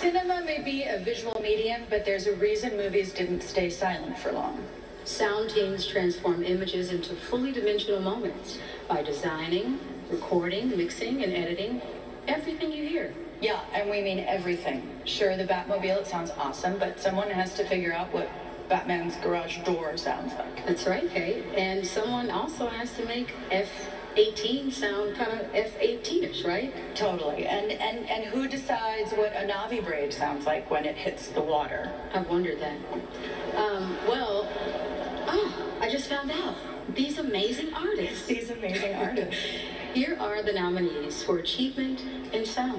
Cinema may be a visual medium, but there's a reason movies didn't stay silent for long. Sound teams transform images into fully dimensional moments by designing, recording, mixing, and editing everything you hear. Yeah, and we mean everything. Sure, the Batmobile, it sounds awesome, but someone has to figure out what Batman's garage door sounds like. That's right, Kate. And someone also has to make F 18 sound kind of F 18ish, right? Totally. And, and, and who decides what a Na'vi braid sounds like when it hits the water? I've wondered that. Um, well, oh, I just found out. These amazing artists. These amazing artists. Here are the nominees for Achievement in Sound.